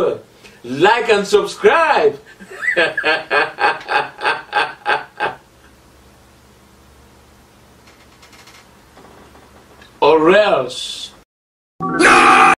Remember, like and subscribe. or else.